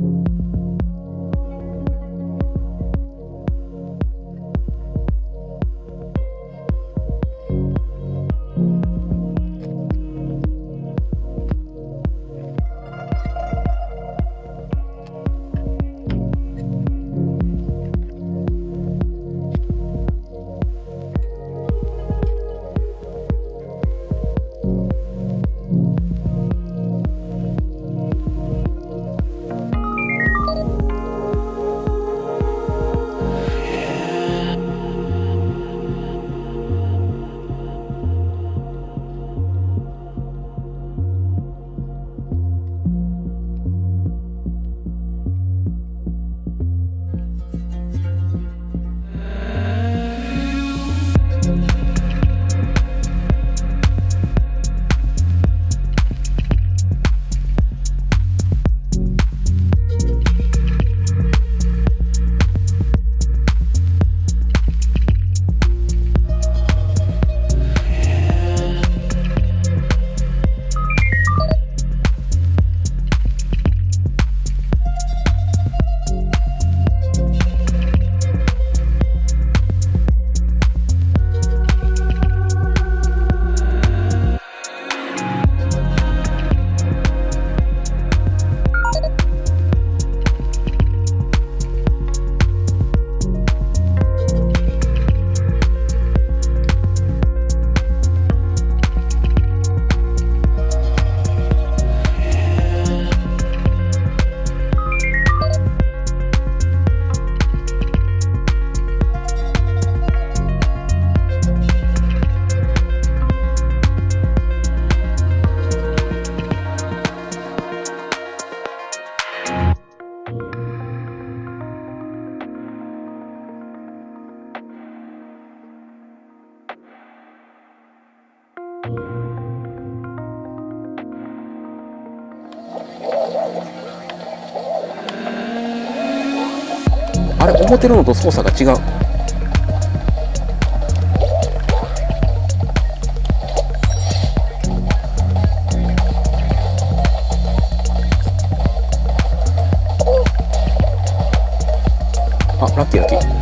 あれ思ってるのと操作が違う。あラッキーラッキー。